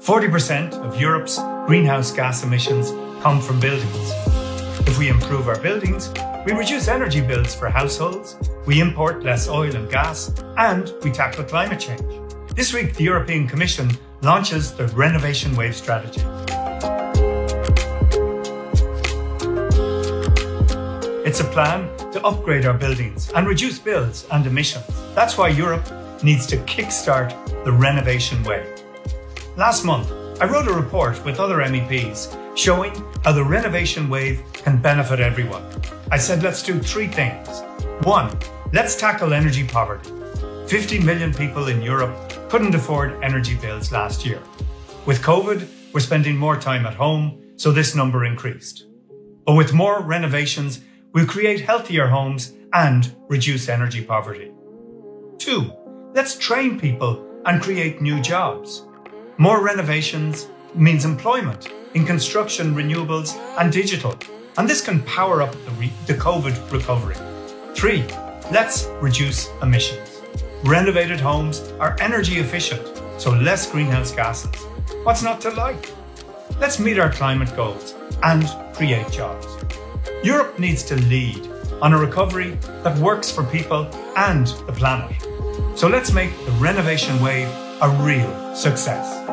40% of Europe's greenhouse gas emissions come from buildings. If we improve our buildings, we reduce energy bills for households, we import less oil and gas, and we tackle climate change. This week, the European Commission launches the Renovation Wave strategy. It's a plan to upgrade our buildings and reduce bills and emissions. That's why Europe needs to kickstart the renovation wave. Last month, I wrote a report with other MEPs showing how the renovation wave can benefit everyone. I said let's do three things. One, let's tackle energy poverty. 50 million people in Europe couldn't afford energy bills last year. With COVID, we're spending more time at home, so this number increased. But with more renovations, we'll create healthier homes and reduce energy poverty. Two, let's train people and create new jobs. More renovations means employment in construction, renewables, and digital. And this can power up the, the COVID recovery. Three, let's reduce emissions. Renovated homes are energy efficient, so less greenhouse gases. What's not to like? Let's meet our climate goals and create jobs. Europe needs to lead on a recovery that works for people and the planet. So let's make the renovation wave a real success.